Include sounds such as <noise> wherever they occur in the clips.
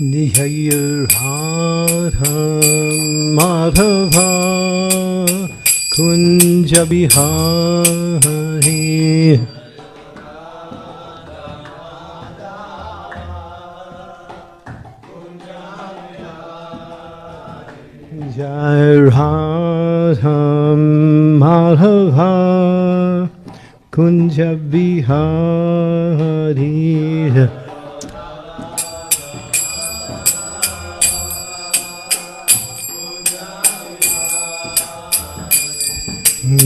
Jaya Radha Madhava Kunja Bihari Jai Radha Madhava Kunja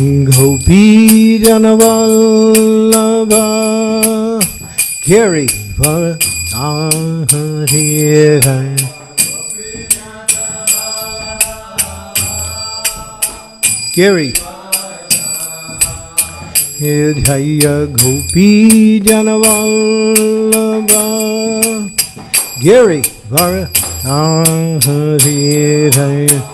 Bihari Gopi Janavallabha Giri Varadari Giri Jaya Gopi Janavallabha Giri Varadari Yasodhanandana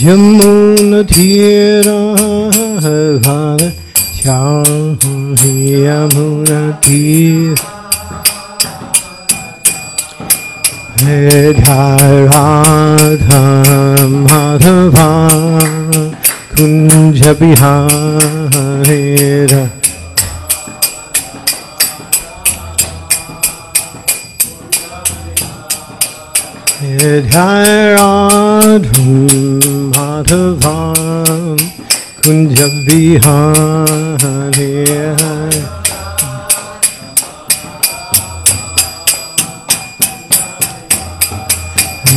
Jamuna Thira Hara Chahi Yamuna Thira Radha Madhava Kunja Bihara Radha Madhava Kunja Bihara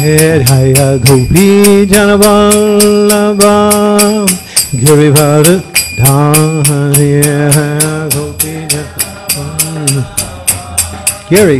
Jaya Gopi Janavallabha Girivara Dhaya Gopi Janavallabha Giri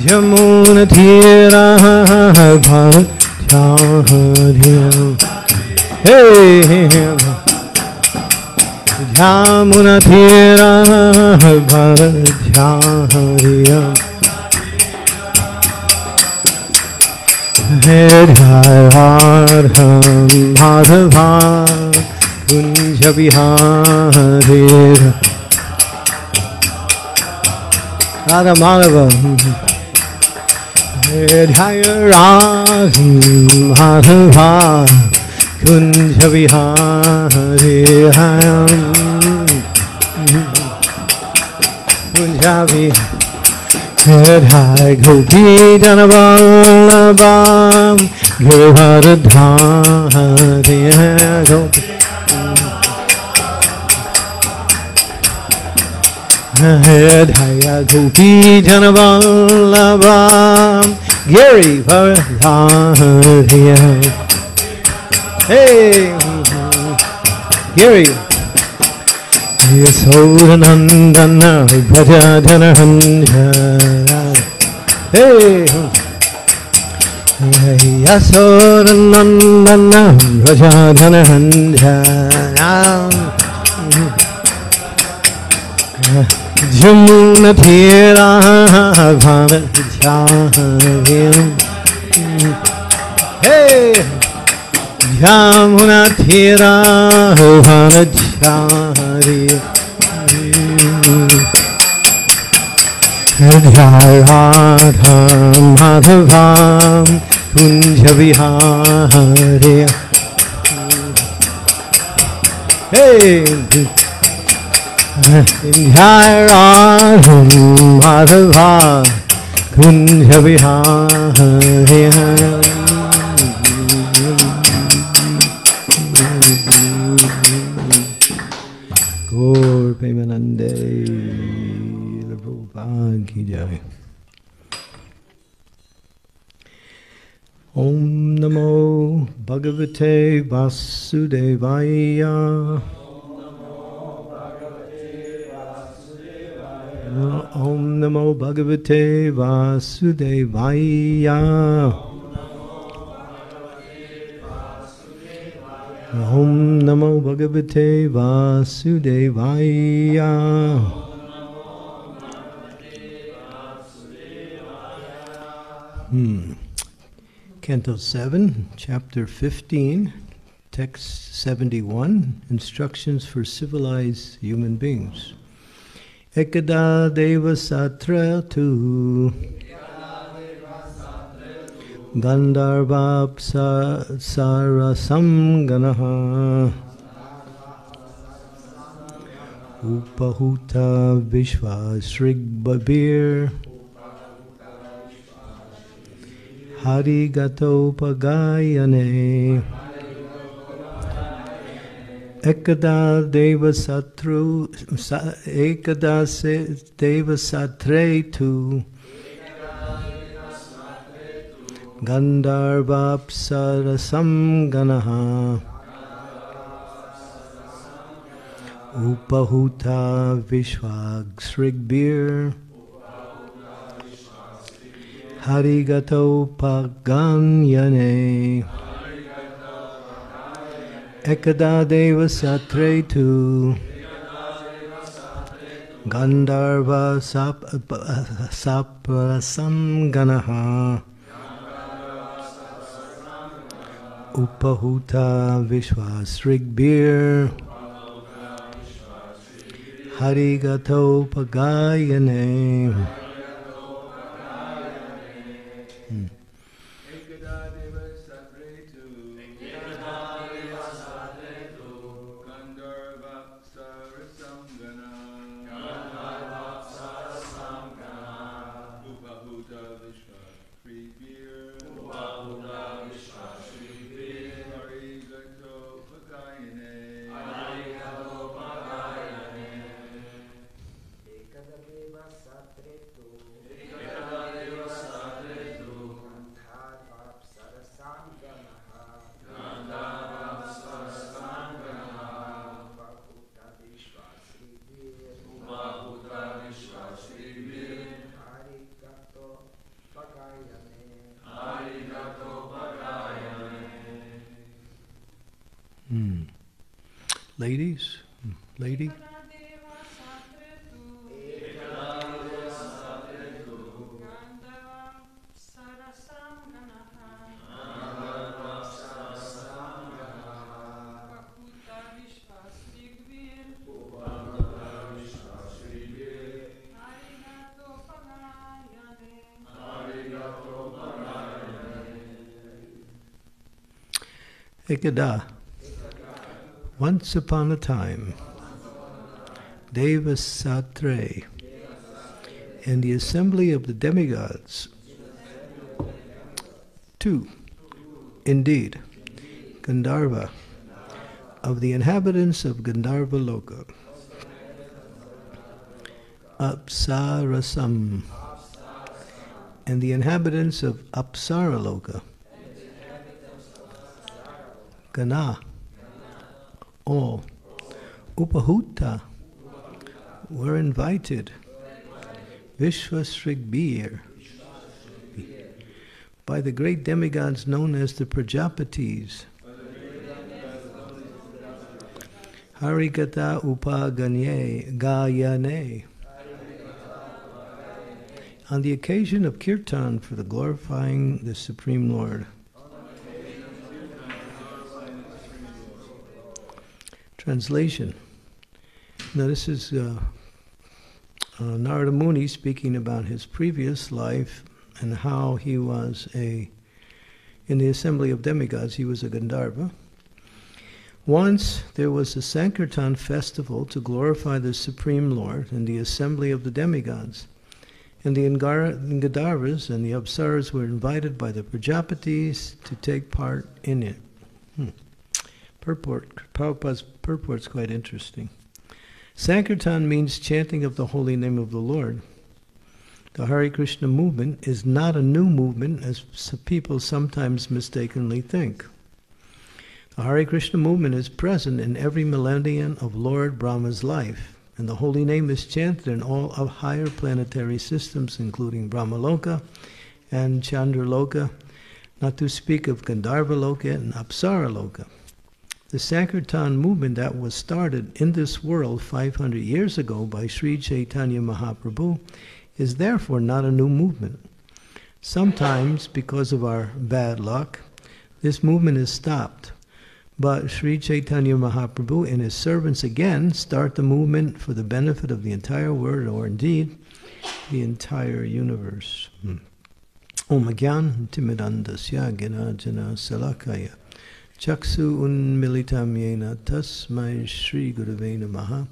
Jasodhanandana Vrajadhanahanjanaya Yasodhanandana Vrajadhanahanjanaya Jamuna Thira Bharatyahdhyam Hey Jamuna Thira Bharatyahdhyam Hedhayarham Madhava Kunja Vihari Radha Madhava Hedhayarham Madhava Kunja Vihari Kunja Vihari Hare Gopi Janavallabha Giridharadhari Hare Gopi Hare Gopi Janavallabha Giridharadhari Hey Giri Yasodhanandana Bhajadhanahanja Hey. Yasodhanandana Bhajadhanahanja Jamuna Thira Bhavatyahyam Hey Jamuna Thira Bhavatyahyam Jai Radha Madhava Kunja Vihare Hey! Jai Madhava Kunja Vihare Gaur Premanande Prabhupada ki. Om Namo Bhagavate Vasudevaya. Om Namo Bhagavate Vasudevaya. Om Namo Bhagavate Vasudevaya. Hmm. Canto 7, Chapter 15, Text 71, Instructions for Civilized Human Beings. Ekada Deva Satra Tu Gandharvapsarasam Ganaha Upahuta Vishwasrigbabir Hari Gatopagayane Hari एकदा देवशत्रु एकदा से देवशत्रेतु। गन्धर्वाप्सरसं गणः। उपहूता विश्वाग्सृग्भिर् हरिगत पगान्यने। एकदा देवशात्रेतु गंधर्व सप सप्रसंगनः उपहूता विश्वासृग्भिर् हरिगतोपगायने. Ekada. Once upon a time, Devasatre and the assembly of the demigods. Two, indeed, Gandharva, of the inhabitants of Gandharva Loka. Apsarasam, and the inhabitants of Apsara Loka. Gana, all. Upahuta were invited. Vishvasrigbir by the great demigods known as the Prajapatis. Harigata Upaganye Gayane. On the occasion of Kirtan for the glorifying the Supreme Lord. Translation. Now, this is uh, uh, Narada Muni speaking about his previous life and how he was a, in the assembly of demigods, he was a Gandharva. Once there was a Sankirtan festival to glorify the Supreme Lord in the assembly of the demigods. And the Gandharvas and the Apsaras were invited by the Prajapatis to take part in it. Hmm. Purport, Prabhupada's purport's quite interesting. Sankirtan means chanting of the holy name of the Lord. The Hare Krishna movement is not a new movement as people sometimes mistakenly think. The Hare Krishna movement is present in every millennium of Lord Brahma's life, and the holy name is chanted in all of higher planetary systems, including Brahmaloka and Chandraloka, not to speak of Gandharvaloka and Apsaraloka. The Sankirtan movement that was started in this world 500 years ago by Sri Chaitanya Mahaprabhu is therefore not a new movement. Sometimes, because of our bad luck, this movement is stopped. But Sri Chaitanya Mahaprabhu and his servants again start the movement for the benefit of the entire world, or indeed the entire universe. Hmm. Om Agyan Timidandasya Gina Jana Salakaya चक्षु उन्मिलितं येन तस्मै श्रीगुरवे नमः।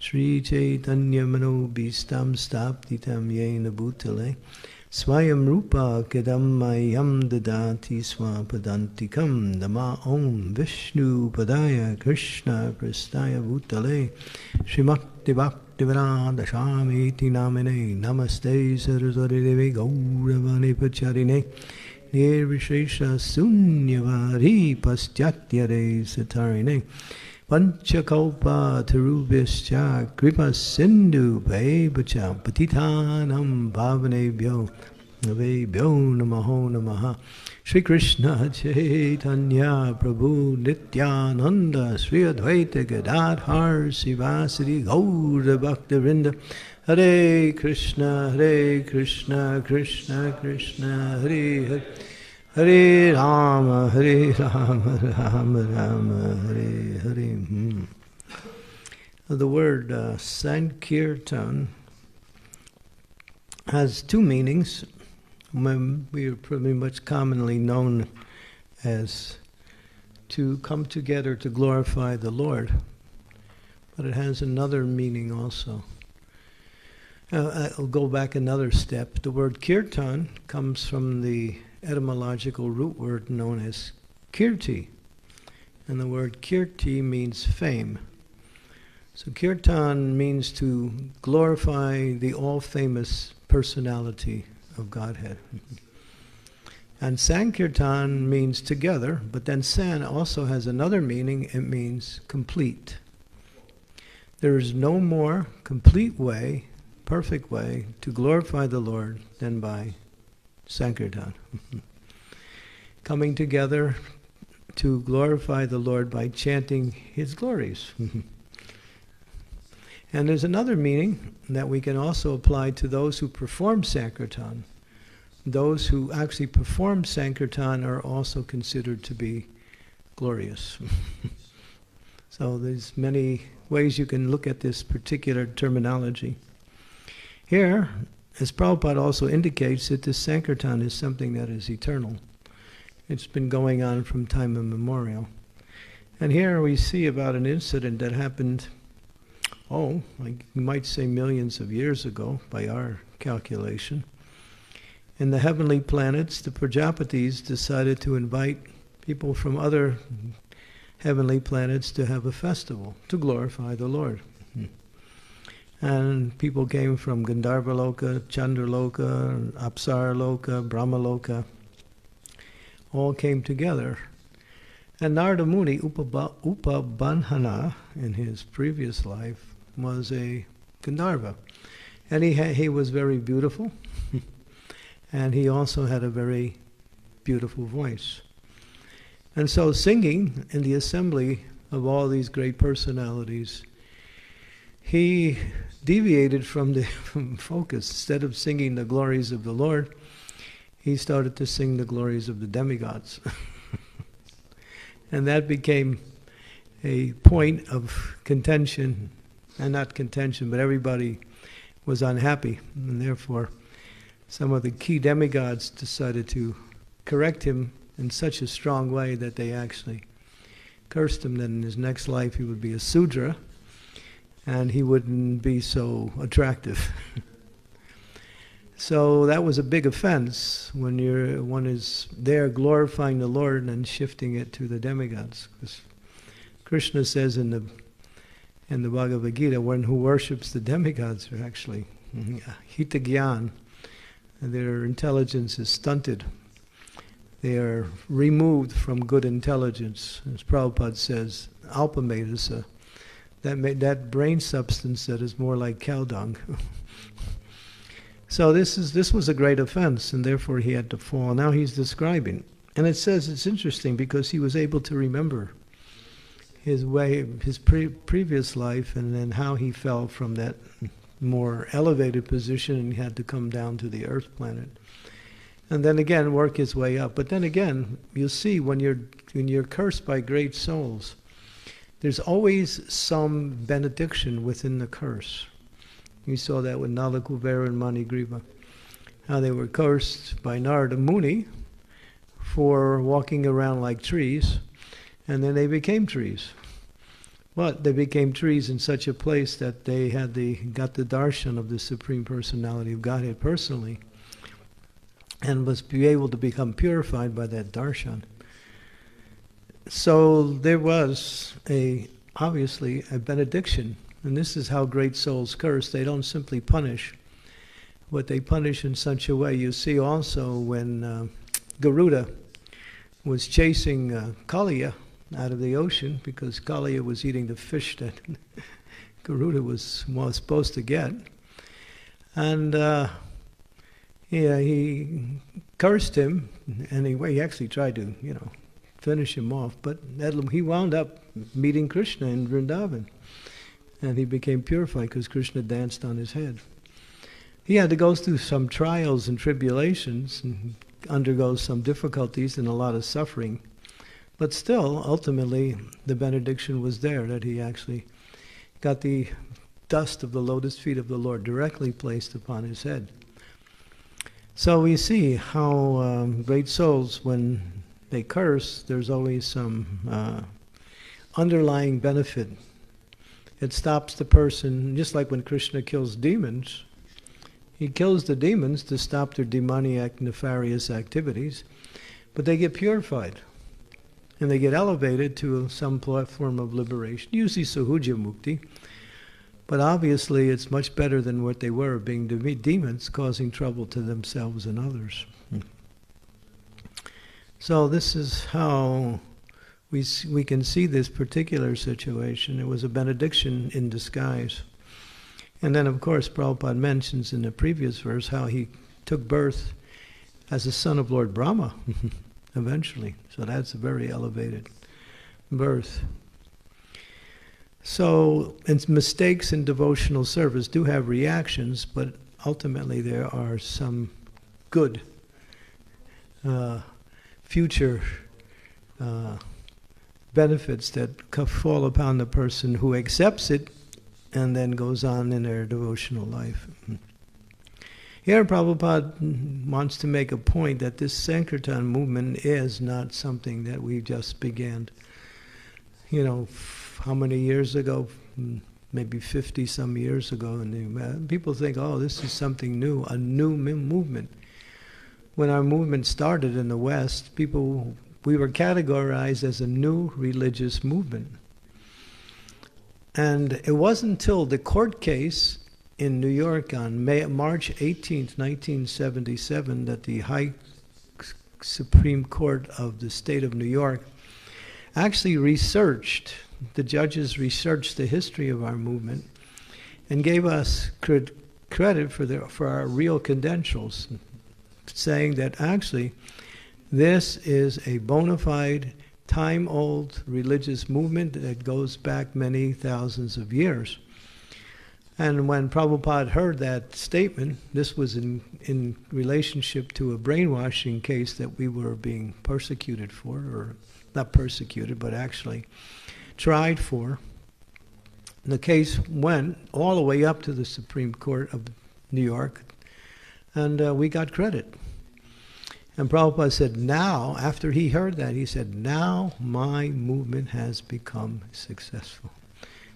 श्रीचैतन्यमनोभीष्टां स्थापितं येन भूतले। स्वयं रूपा कदं मह्यं ददाति स्वापदान्तिकं। नमा ॐ विष्णुपदाय कृष्णकृष्णाय भूतले। श्रीमक्तिभक्तिवरादशामेति नामिने। नमस्ते सरस्वतीदेवे गौरवनिपचारिणे निर्विशेष शून्यवारी पश्चात्यरे सतारिणे पञ्चकौपाथरुभ्यश्च कृपसिन्धुभैवच पतिथानं भावनेभ्यो नवेभ्यो नमो नमः। श्रीकृष्णचैतन्या प्रभु Nityanand Shri अद्वैतगदाधार Shiva Shri श्रीगौरभक्तवृन्द Hare Krishna, Hare Krishna, Krishna Krishna, Hare Hare, Hare Rama, Hare Rama, Rama Rama, Hare Hare. Hmm. The word uh, Sankirtan has two meanings. We are pretty much commonly known as to come together to glorify the Lord, but it has another meaning also. Uh, I'll go back another step. The word kirtan comes from the etymological root word known as kirti. And the word kirti means fame. So kirtan means to glorify the all famous personality of Godhead. and Sankirtan means together, but then San also has another meaning. It means complete. There is no more complete way perfect way to glorify the Lord than by Sankirtan. <laughs> Coming together to glorify the Lord by chanting His glories. <laughs> and there's another meaning that we can also apply to those who perform Sankirtan. Those who actually perform Sankirtan are also considered to be glorious. <laughs> so there's many ways you can look at this particular terminology. Here, as Prabhupada also indicates, that this Sankirtan is something that is eternal. It's been going on from time immemorial. And here we see about an incident that happened, oh, like you might say millions of years ago by our calculation. In the heavenly planets, the Prajapatis decided to invite people from other heavenly planets to have a festival to glorify the Lord. And people came from Gandharvaloka, Chandraloka, Apsaraloka, Brahmaloka, all came together. And Narada Muni, Upabarhana, in his previous life, was a Gandharva. And he, he was very beautiful, <laughs> and he also had a very beautiful voice. And so, singing in the assembly of all these great personalities, he deviated from the <laughs> focus. Instead of singing the glories of the Lord, he started to sing the glories of the demigods. <laughs> and that became a point of contention, and not contention, but everybody was unhappy, and therefore some of the key demigods decided to correct him in such a strong way that they actually cursed him that in his next life he would be a Sudra and he wouldn't be so attractive. so that was a big offense when you're, one is there glorifying the Lord and shifting it to the demigods. Because Krishna says in the in the Bhagavad Gita, one who worships the demigods are actually mm-hmm, hitagyan. Their intelligence is stunted. They are removed from good intelligence. As Prabhupada says, alpametasa, that, that brain substance that is more like cow dung. <laughs> so this, is, this was a great offense, and therefore he had to fall. Now he's describing. And it says it's interesting because he was able to remember his way, his pre- previous life, and then how he fell from that more elevated position and had to come down to the earth planet. And then again, work his way up. But then again, you see when you're when you're cursed by great souls, there's always some benediction within the curse. You saw that with Nala Kuvera and Manigriva, how they were cursed by Narada Muni for walking around like trees and then they became trees. But they became trees in such a place that they had the got the darshan of the Supreme Personality of Godhead personally, and was be able to become purified by that darshan. So there was a obviously a benediction, and this is how great souls curse. They don't simply punish, but they punish in such a way. You see also when uh, Garuda was chasing uh, Kaliya out of the ocean because Kaliya was eating the fish that <laughs> Garuda was, was supposed to get. And uh, yeah, he cursed him, and he, he actually tried to, you know, finish him off. But he wound up meeting Krishna in Vrindavan, and he became purified because Krishna danced on his head. He had to go through some trials and tribulations, and undergo some difficulties and a lot of suffering but still, ultimately, the benediction was there that he actually got the dust of the lotus feet of the Lord directly placed upon his head. So we see how um, great souls, when they curse, there's always some uh, underlying benefit. It stops the person, just like when Krishna kills demons. He kills the demons to stop their demoniac, nefarious activities, but they get purified and they get elevated to some form of liberation, usually Sayujya Mukti. But obviously, it's much better than what they were, being demons causing trouble to themselves and others. So, this is how we, we can see this particular situation. It was a benediction in disguise. And then, of course, Prabhupada mentions in the previous verse how he took birth as a son of Lord Brahma. <laughs> eventually. So that's a very elevated birth. So, and mistakes in devotional service do have reactions, but ultimately there are some good uh, future uh, benefits that fall upon the person who accepts it and then goes on in their devotional life. Mm-hmm. Here, Prabhupada wants to make a point that this Sankirtan movement is not something that we just began, you know, how many years ago? Mm, maybe 50 some years ago. And uh, people think, oh, this is something new, a new movement. When our movement started in the West, people, we were categorized as a new religious movement. And it wasn't until the court case in New York on May, March 18, 1977, that the High Supreme Court of the state of New York actually researched, the judges researched the history of our movement and gave us credit for, the, for our real credentials, saying that actually this is a bona fide, time old religious movement that goes back many thousands of years. And when Prabhupada heard that statement, this was in, in relationship to a brainwashing case that we were being persecuted for, or not persecuted, but actually tried for. the case went all the way up to the Supreme Court of New York, and uh, we got credit. And Prabhupada said, now, after he heard that, he said, now my movement has become successful.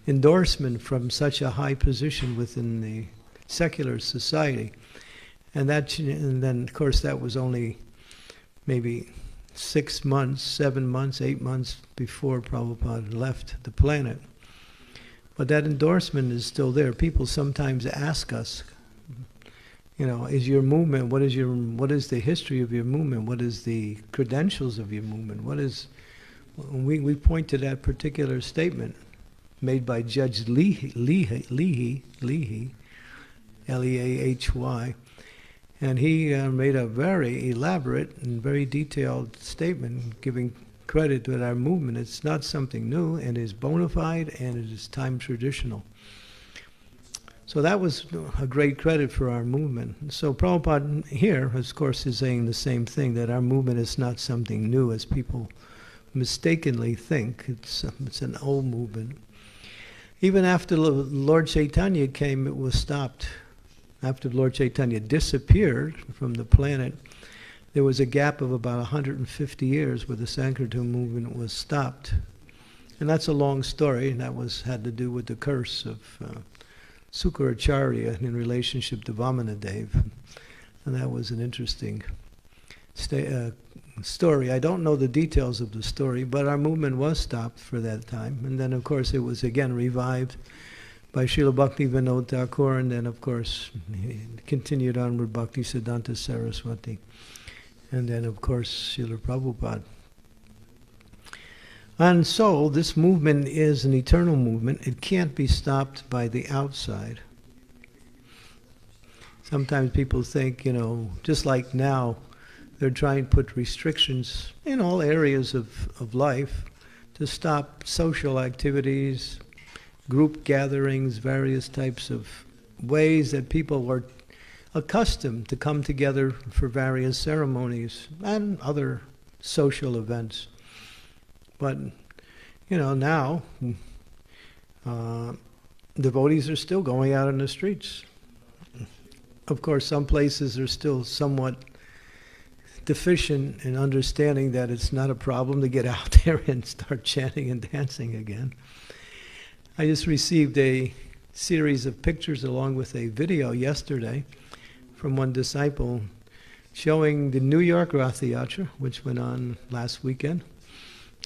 Endorsement from such a high position within the secular society. And that, and then of course that was only maybe six months, seven months, eight months before Prabhupada left the planet. But that endorsement is still there. People sometimes ask us, you know, is your movement, what is your, what is the history of your movement? What is the credentials of your movement? What is, we, we point to that particular statement made by Judge Leahy, Leahy, Leahy, and he uh, made a very elaborate and very detailed statement giving credit to our movement. It's not something new, and is bona fide, and it is time traditional. So that was a great credit for our movement. So Prabhupada here, of course, is saying the same thing, that our movement is not something new as people mistakenly think. It's, it's an old movement. Even after Lord Chaitanya came, it was stopped after Lord Chaitanya disappeared from the planet, there was a gap of about 150 years where the Sankirtan movement was stopped. And that's a long story, and that was had to do with the curse of uh, Sukracharya in relationship to Vamanadev. And that was an interesting uh, story. I don't know the details of the story, but our movement was stopped for that time. And then, of course, it was again revived by Srila Bhakti Vinod Thakur, and then, of course, continued on with Bhakti Siddhanta Saraswati, and then, of course, Srila Prabhupada. And so, this movement is an eternal movement. It can't be stopped by the outside. Sometimes people think, you know, just like now, they're trying to put restrictions in all areas of, of life to stop social activities, group gatherings, various types of ways that people were accustomed to come together for various ceremonies and other social events. But, you know, now uh, devotees are still going out in the streets. Of course, some places are still somewhat deficient in understanding that it's not a problem to get <laughs> out there and start chanting and dancing again. I just received a series of pictures along with a video yesterday from one disciple showing the New York Rath Yatra, which went on last weekend.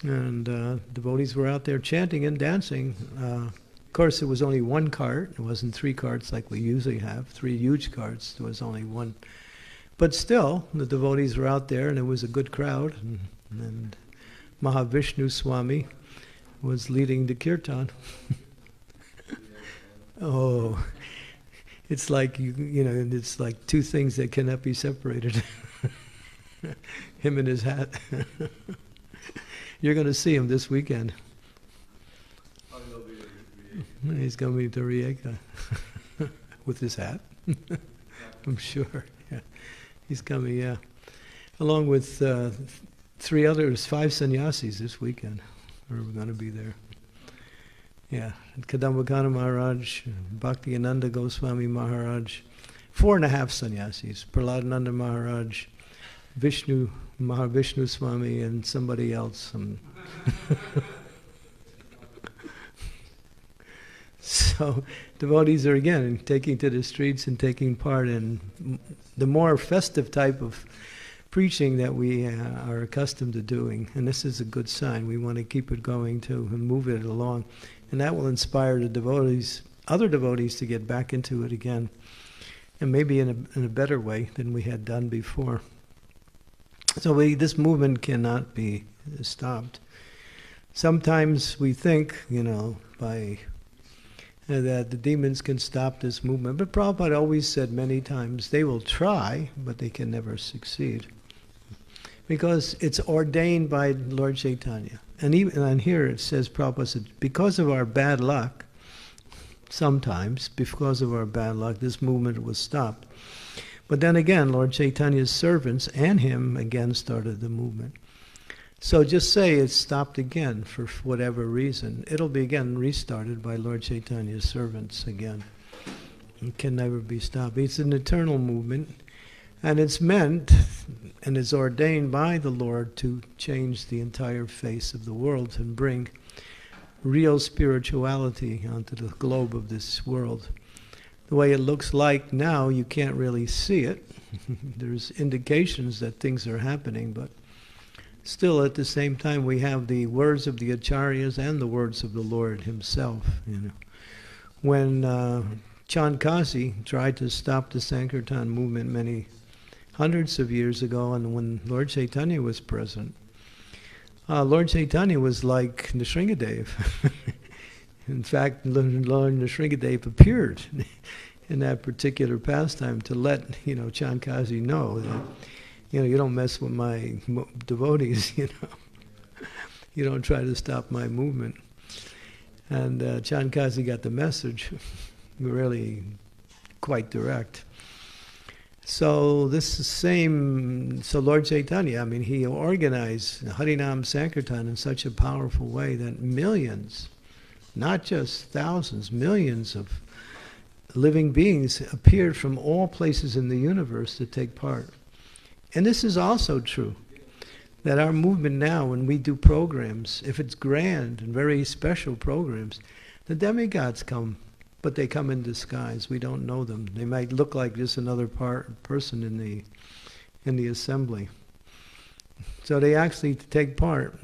And uh, devotees were out there chanting and dancing. Uh, of course, it was only one cart. It wasn't three carts like we usually have, three huge carts. There was only one. But still, the devotees were out there, and it was a good crowd. And, and Mahavishnu Swami was leading the kirtan. <laughs> oh, it's like you you know, it's like two things that cannot be separated. <laughs> him and his hat. <laughs> You're going to see him this weekend. He's going to be to Rijeka <laughs> with his hat. I'm sure. Yeah, he's coming. Yeah, along with uh, three others, five sannyasis this weekend are going to be there. Yeah, Kadambakana Maharaj, Bhakti Ananda Goswami Maharaj, four and a half sannyasis, Prahladananda Maharaj, Vishnu, Mahavishnu Swami, and somebody else. Um, so devotees are again taking to the streets and taking part in the more festive type of preaching that we uh, are accustomed to doing, and this is a good sign. We want to keep it going too and move it along, and that will inspire the devotees, other devotees, to get back into it again, and maybe in a, in a better way than we had done before. So we, this movement cannot be stopped. Sometimes we think, you know, by uh, that the demons can stop this movement, but Prabhupada always said many times they will try, but they can never succeed because it's ordained by Lord Chaitanya. And even and here it says, Prabhupada said, because of our bad luck, sometimes, because of our bad luck, this movement was stopped. But then again, Lord Chaitanya's servants and him again started the movement. So just say it's stopped again for whatever reason. It'll be again restarted by Lord Chaitanya's servants again. It can never be stopped. It's an eternal movement, and it's meant and is ordained by the Lord to change the entire face of the world and bring real spirituality onto the globe of this world. The way it looks like now, you can't really see it. <laughs> There's indications that things are happening, but still at the same time we have the words of the acharyas and the words of the Lord himself. You know. When uh, Chand Kazi tried to stop the Sankirtan movement many hundreds of years ago, and when Lord Chaitanya was present, uh, Lord Chaitanya was like Nrsingadev. <laughs> In fact, Lord Nrsingadev appeared <laughs> in that particular pastime to let you know Chand Kazi know that you know you don't mess with my devotees. <laughs> You know, you don't try to stop my movement. And uh, Chand Kazi got the message, <laughs> really quite direct. So this same, so Lord Chaitanya, I mean, he organized Harinam Sankirtan in such a powerful way that millions, not just thousands, millions of living beings appeared from all places in the universe to take part. And this is also true that our movement now, when we do programs, if it's grand and very special programs, the demigods come, but they come in disguise. We don't know them. They might look like just another part, person in the in the assembly. So they actually take part.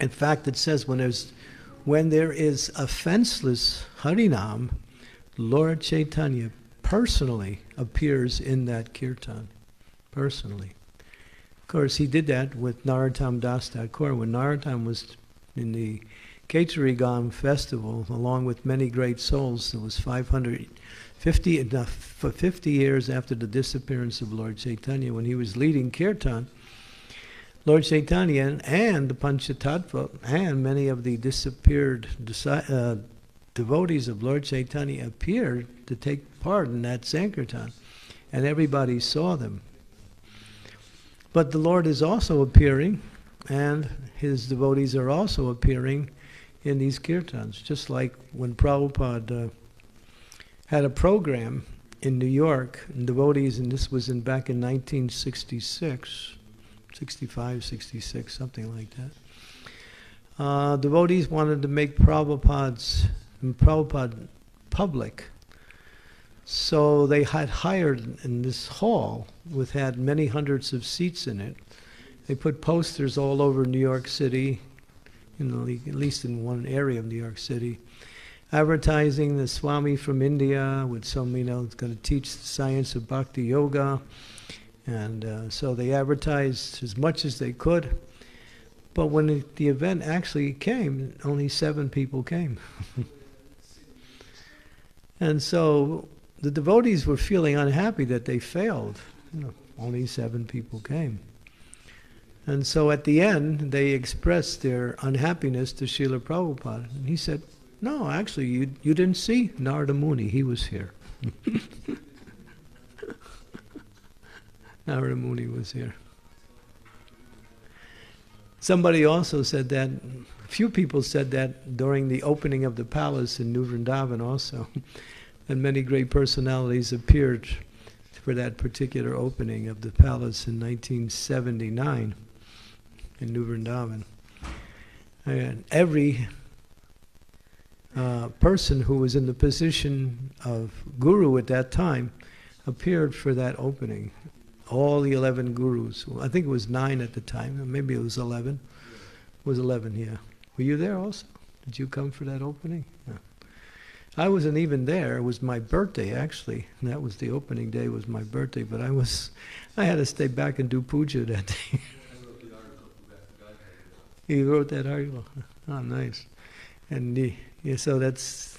In fact, it says when there's when there is a fenceless Harinam, Lord Chaitanya personally appears in that kirtan, personally. Of course, he did that with Narottam Das Thakur. When Narottam was in the Kheturi festival, along with many great souls, it was 550, enough, for 50 years after the disappearance of Lord Chaitanya, when he was leading kirtan, Lord Chaitanya and the Panchatattva and many of the disappeared uh, devotees of Lord Chaitanya appeared to take part in that Sankirtan, and everybody saw them. But the Lord is also appearing, and his devotees are also appearing in these kirtans, just like when Prabhupada uh, had a program in New York, and devotees, and this was in back in 1966, 65, 66, something like that. Uh, devotees wanted to make Prabhupada's Prabhupada public. So they had hired in this hall, which had many hundreds of seats in it. They put posters all over New York City, you know, at least in one area of New York City, advertising the Swami from India with some, you know, going to teach the science of Bhakti Yoga. And uh, so they advertised as much as they could. But when the event actually came, only seven people came. <laughs> And so the devotees were feeling unhappy that they failed. You know, only seven people came. And so at the end, they expressed their unhappiness to Srila Prabhupada. And he said, No, actually, you, you didn't see Narada Muni. He was here. <laughs> Narada Muni was here. Somebody also said that, a few people said that during the opening of the palace in New Vrindavan also, <laughs> and many great personalities appeared for that particular opening of the palace in 1979 in New Vrindavan. And every uh, person who was in the position of guru at that time appeared for that opening all the 11 gurus. I think it was nine at the time, maybe it was 11. It was 11, yeah. Were you there also? Did you come for that opening? Yeah. I wasn't even there. It was my birthday, actually. And that was the opening day was my birthday, but I was, I had to stay back and do puja that day. <laughs> he wrote that article? Oh, <laughs> nice. And the, yeah, so that's,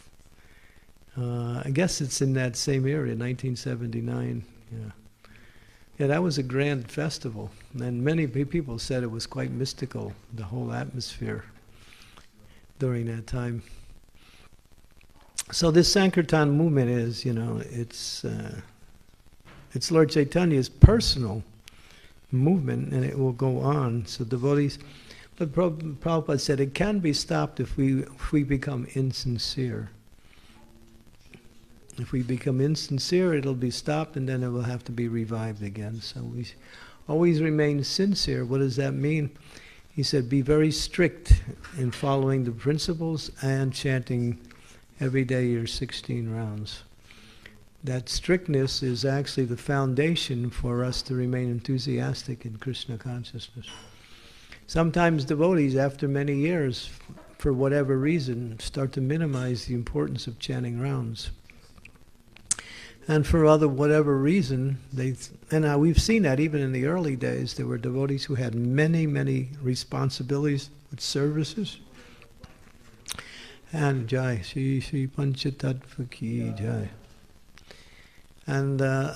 uh, I guess it's in that same area, 1979, yeah. Yeah, that was a grand festival, and many people said it was quite mystical, the whole atmosphere during that time. So this Sankirtan movement is, you know, it's uh, it's Lord Chaitanya's personal movement, and it will go on. So devotees, But Prab- Prabhupada said it can be stopped if we, if we become insincere. If we become insincere, it'll be stopped and then it will have to be revived again. So we always remain sincere. What does that mean? He said, be very strict in following the principles and chanting every day your 16 rounds. That strictness is actually the foundation for us to remain enthusiastic in Krishna consciousness. Sometimes devotees, after many years, for whatever reason, start to minimize the importance of chanting rounds. And for other whatever reason, they and uh, we've seen that even in the early days, there were devotees who had many, many responsibilities with services. And Jai, Shri Shri Panchatattva Jai. And uh,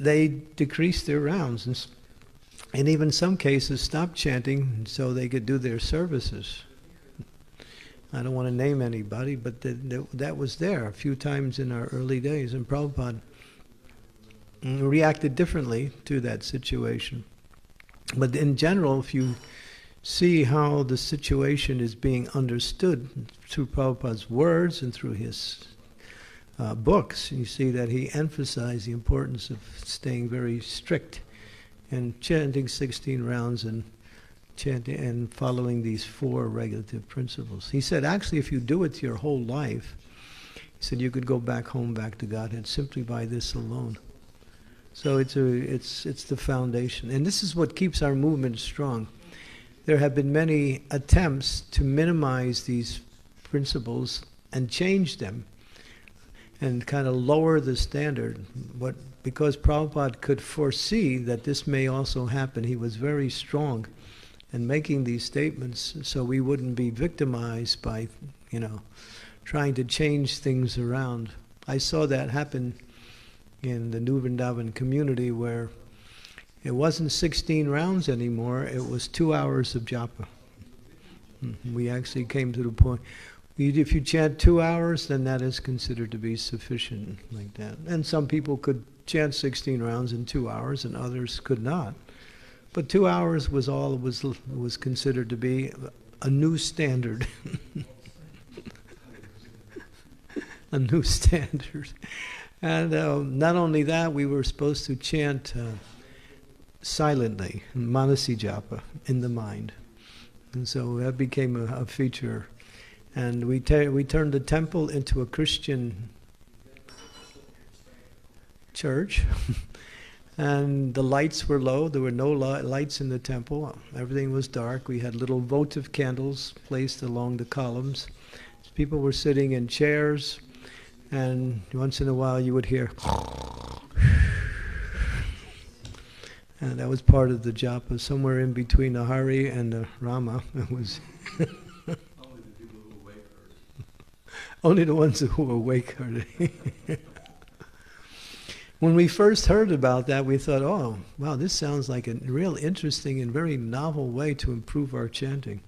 they decreased their rounds and, and even some cases stopped chanting so they could do their services. I don't want to name anybody, but that, that, that was there a few times in our early days, and Prabhupada reacted differently to that situation. But in general, if you see how the situation is being understood through Prabhupada's words and through his uh, books, you see that he emphasized the importance of staying very strict and chanting 16 rounds and chanting and following these four regulative principles. He said, actually, if you do it your whole life, he said you could go back home, back to Godhead simply by this alone. So it's a, it's it's the foundation, and this is what keeps our movement strong. There have been many attempts to minimize these principles and change them, and kind of lower the standard. But because Prabhupada could foresee that this may also happen, he was very strong and making these statements so we wouldn't be victimized by, you know, trying to change things around. I saw that happen in the New Vrindavan community where it wasn't 16 rounds anymore, it was two hours of japa. Mhm. We actually came to the point, if you chant two hours, then that is considered to be sufficient, like that. And some people could chant 16 rounds in two hours, and others could not. But two hours was all was was considered to be a new standard. <laughs> a new standard. And uh, not only that, we were supposed to chant uh, silently, Manasi Japa, in the mind. And so that became a, a feature. And we, ta- we turned the temple into a Christian church. <laughs> and the lights were low. There were no lights in the temple. Everything was dark. We had little votive candles placed along the columns. People were sitting in chairs, and once in a while you would hear. <sighs> And that was part of the japa, somewhere in between the Hari and the Rama. <laughs> It was <laughs> only the people who were awake heard. Only the ones who were awake heard it. <laughs> when we first heard about that, we thought, oh, wow, this sounds like a real interesting and very novel way to improve our chanting.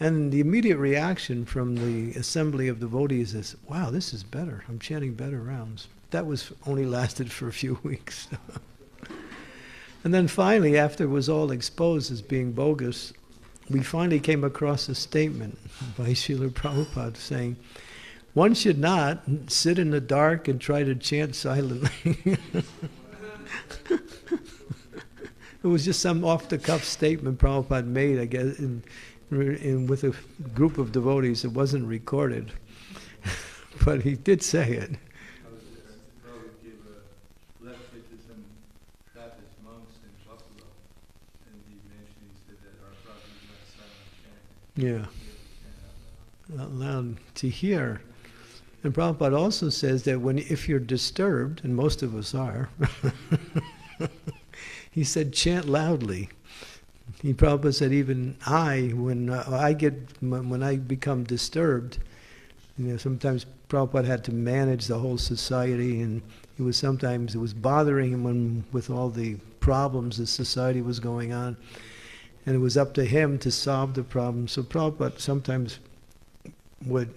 And the immediate reaction from the assembly of devotees is, wow, this is better. I'm chanting better rounds. That was only lasted <laughs> for a few weeks. <laughs> and then finally, after it was all exposed as being bogus, we finally came across a statement <laughs> by Srila Prabhupada saying, one should not sit in the dark and try to chant silently. <laughs> it was just some off the cuff statement Prabhupada made, I guess, in, in, with a group of devotees. It wasn't recorded, <laughs> but he did say it. Is not. Yeah. allowed to hear. And Prabhupada also says that when if you're disturbed, and most of us are, <laughs> he said chant loudly. He Prabhupada said even I, when uh, I get when I become disturbed, you know, sometimes Prabhupada had to manage the whole society, and it was sometimes it was bothering him when, with all the problems the society was going on, and it was up to him to solve the problem. So Prabhupada sometimes would,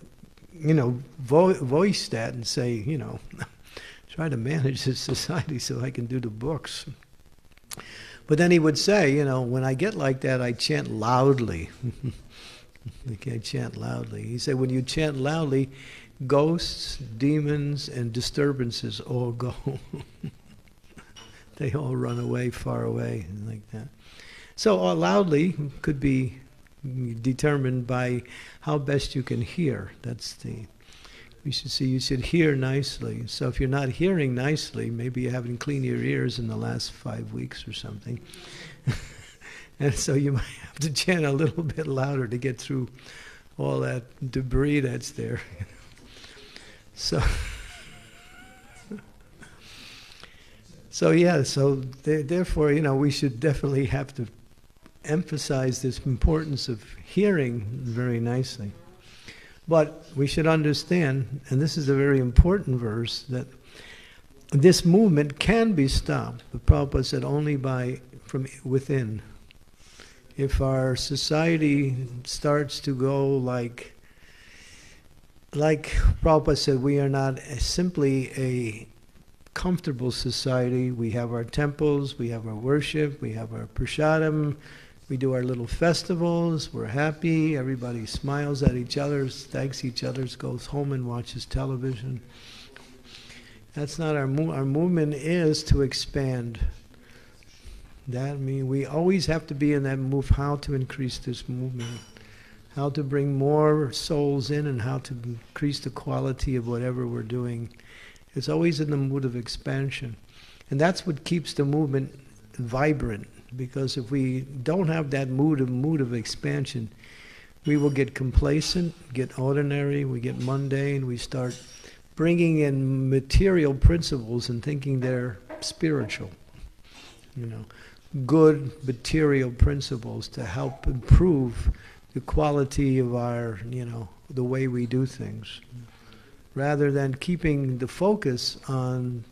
you know, vo- voice that and say, you know, <laughs> try to manage this society so I can do the books. But then he would say, you know, when I get like that, I chant loudly. <laughs> I chant loudly. He said, when you chant loudly, ghosts, demons, and disturbances all go. <laughs> they all run away, far away, like that. So uh, loudly could be determined by how best you can hear. That's the we should see you should hear nicely. So if you're not hearing nicely, maybe you haven't cleaned your ears in the last five weeks or something. <laughs> and so you might have to chant a little bit louder to get through all that debris that's there. <laughs> so <laughs> So yeah, so therefore, you know, we should definitely have to emphasize this importance of hearing very nicely. But we should understand, and this is a very important verse, that this movement can be stopped. But Prabhupada said only by from within. If our society starts to go like, like Prabhupada said, we are not simply a comfortable society. We have our temples, we have our worship, we have our prasadam, we do our little festivals, we're happy, everybody smiles at each other, thanks each other, goes home and watches television. That's not our move. Our movement is to expand. That means we always have to be in that move how to increase this movement, how to bring more souls in and how to increase the quality of whatever we're doing. It's always in the mood of expansion. And that's what keeps the movement vibrant because if we don't have that mood of mood of expansion, we will get complacent, get ordinary, we get mundane, we start bringing in material principles and thinking they're spiritual. You know, good material principles to help improve the quality of our, you know, the way we do things, rather than keeping the focus on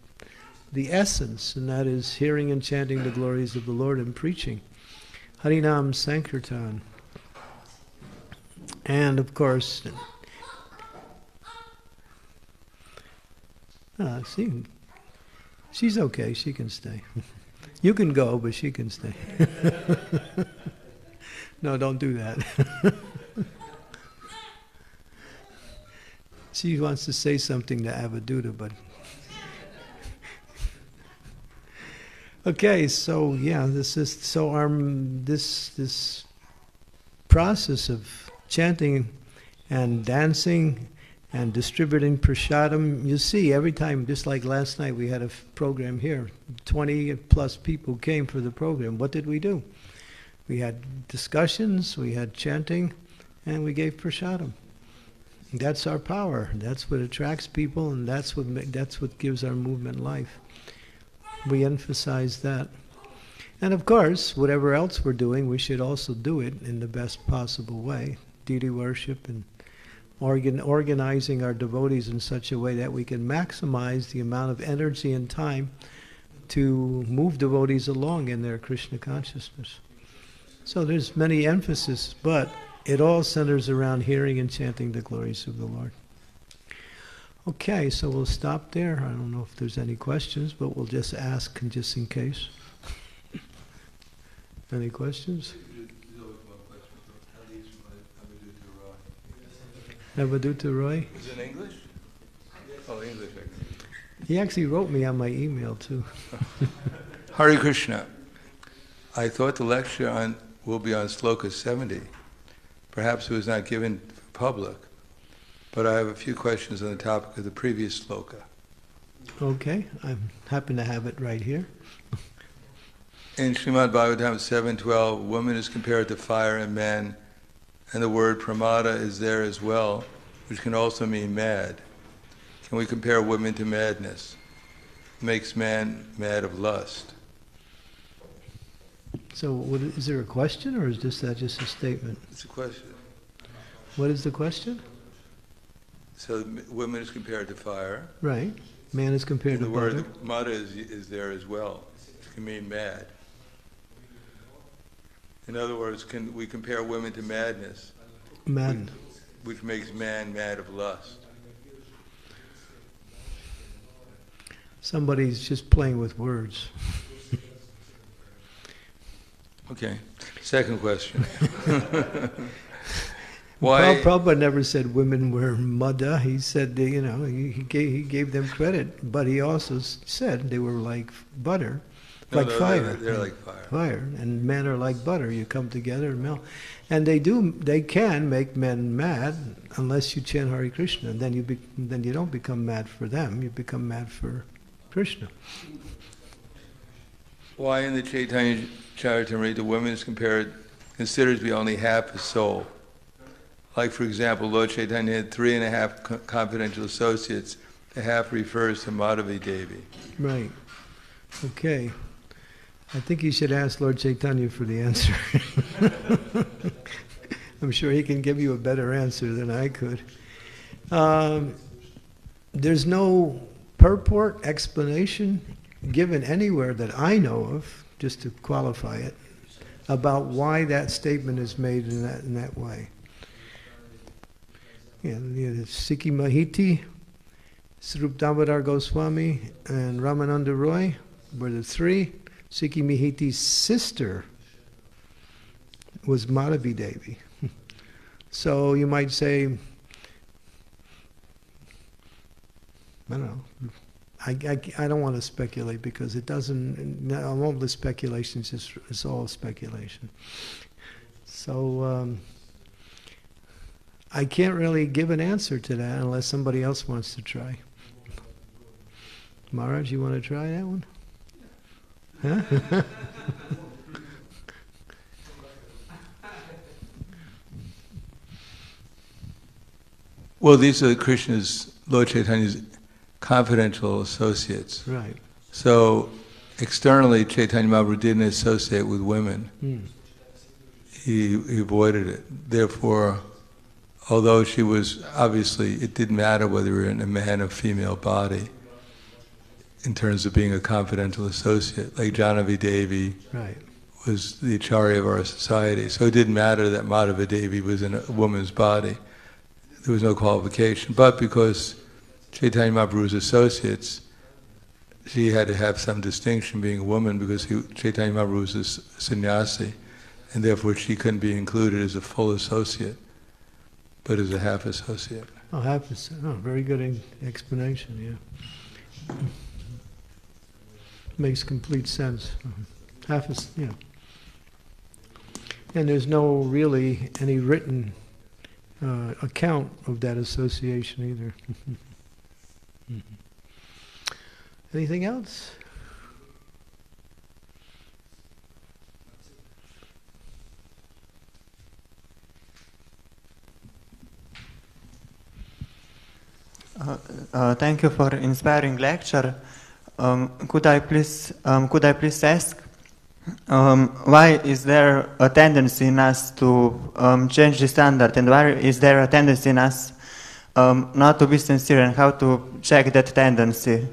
the essence, and that is hearing and chanting the glories of the Lord and preaching. Harinam Sankirtan. And of course, uh, see, she's okay, she can stay. <laughs> You can go, but she can stay. <laughs> no, don't do that. <laughs> she wants to say something to Avaduta, but Okay, so yeah, this is so our this this process of chanting and dancing and distributing prasadam. You see, every time, just like last night, we had a program here. Twenty plus people came for the program. What did we do? We had discussions, we had chanting, and we gave prasadam. That's our power. That's what attracts people, and that's what that's what gives our movement life. We emphasize that. And of course, whatever else we're doing, we should also do it in the best possible way. Deity worship and organ, organizing our devotees in such a way that we can maximize the amount of energy and time to move devotees along in their Krishna consciousness. So there's many emphasis, but it all centers around hearing and chanting the glories of the Lord. Okay, so we'll stop there. I don't know if there's any questions, but we'll just ask just in case. <laughs> any questions? Avaduta Roy? Is it in English? Oh, English. He actually wrote me on my email too. <laughs> Hari Krishna. I thought the lecture on will be on Sloka 70. Perhaps it was not given public. But I have a few questions on the topic of the previous sloka. Okay, I'm happen to have it right here. In Srimad Bhagavatam 7.12, woman is compared to fire and man, and the word pramada is there as well, which can also mean mad. Can we compare women to madness? It makes man mad of lust. So, what, is there a question, or is this that just a statement? It's a question. What is the question? So women is compared to fire. Right. Man is compared and to the word butter. mada is, is there as well. It can mean mad. In other words, can we compare women to madness? Mad. Which, which makes man mad of lust. Somebody's just playing with words. Okay. Second question. <laughs> Why? Prabhupada never said women were mudda. He said, they, you know, he, he, gave, he gave them credit, but he also said they were like butter, No, like no, fire. They're, they're like fire. fire, and men are like butter. You come together and melt, and they do. They can make men mad unless you chant Hare Krishna. And then you be, then you don't become mad for them. You become mad for Krishna. Why in the Chaitanya Charitamrita the woman is compared, considered to be only half a soul? Like, for example, Lord Chaitanya had three and a half co- confidential associates. The half refers to Madhavi Devi. Right. Okay. I think you should ask Lord Chaitanya for the answer. <laughs> I'm sure he can give you a better answer than I could. Um, there's no purport, explanation given anywhere that I know of, just to qualify it, about why that statement is made in that, in that way. The Sikhi Mahiti, Swarup Goswami and Ramananda Roy were the three. Sikhi Mahiti's sister was Madhavi Devi. <laughs> so you might say, I don't know. I, I, I don't want to speculate because it doesn't, all the speculation is just, it's all speculation. So um, I can't really give an answer to that unless somebody else wants to try. Maharaj, you want to try that one? Huh? Well, these are Krishna's, Lord Chaitanya's confidential associates. right. So externally, Chaitanya Mahaprabhu didn't associate with women. Hmm. He, he avoided it. Therefore, although she was obviously, it didn't matter whether you were in a man or female body in terms of being a confidential associate. Like Jahnavi Devi Right. was the acharya of our society, so it didn't matter that Madhava Devi was in a woman's body. There was no qualification. But because Chaitanya Mahaprabhu's associates, she had to have some distinction being a woman because he, Chaitanya Mahaprabhu was a sannyasi, and therefore she couldn't be included as a full associate, but as a half associate. Oh, half a Oh, very good explanation. Yeah. Makes complete sense. Half a, s- yeah. And there's no really any written uh, account of that association either. <laughs> Mhm. Anything else? Uh, uh, thank you for inspiring lecture. Um, could I please um, could I please ask um, why is there a tendency in us to um, change the standard, and why is there a tendency in us um, not to be sincere, and how to check that tendency?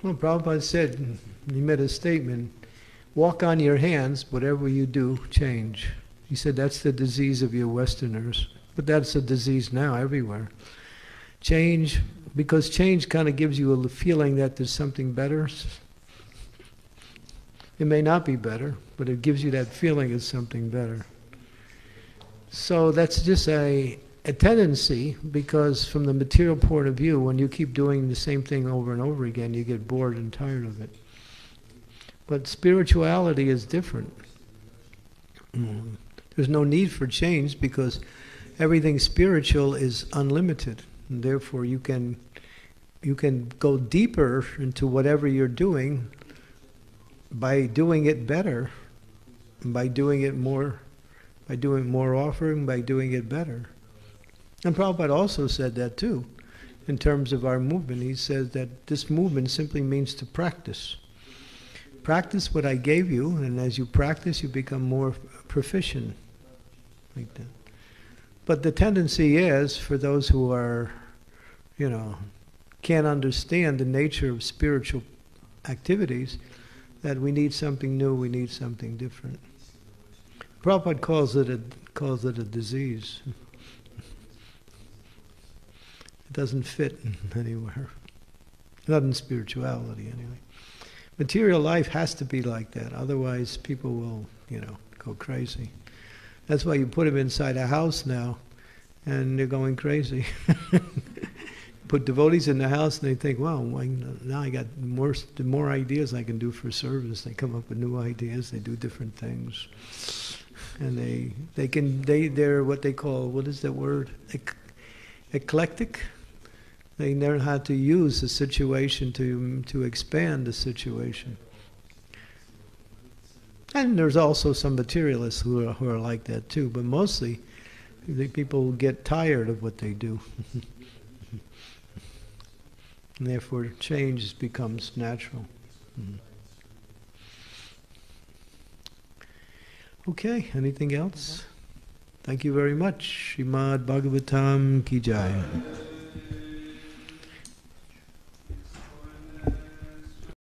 Well, Prabhupada said, he made a statement, walk on your hands, whatever you do, change. He said that's the disease of you Westerners. But that's a disease now everywhere. Change, because change kind of gives you a feeling that there's something better. It may not be better, but it gives you that feeling it's something better. So that's just a, a tendency because from the material point of view, when you keep doing the same thing over and over again, you get bored and tired of it. But spirituality is different. Mm. There's no need for change because everything spiritual is unlimited. And therefore you can you can go deeper into whatever you're doing by doing it better, by doing it more by doing more offering, by doing it better. And Prabhupada also said that too, in terms of our movement. He says that this movement simply means to practice. Practice what I gave you, and as you practice, you become more proficient. Like that. But the tendency is for those who are, you know, can't understand the nature of spiritual activities, that we need something new, we need something different. Prabhupada calls it a calls it a disease. It doesn't fit <laughs> anywhere. Not in spirituality, anyway. Material life has to be like that, otherwise, people will, you know, go crazy. That's why you put them inside a house now, and they're going crazy. <laughs> put devotees in the house, and they think, "Wow, now I got more more ideas I can do for service." They come up with new ideas. They do different things, and they they can they they're what they call what is that word Ec- eclectic. They learn how to use the situation to to expand the situation. And there's also some materialists who are, who are like that too, but mostly the people get tired of what they do. <laughs> and therefore change becomes natural. Mhm. Okay, anything else? Thank you very much. Shrimad Bhagavatam Ki Jai.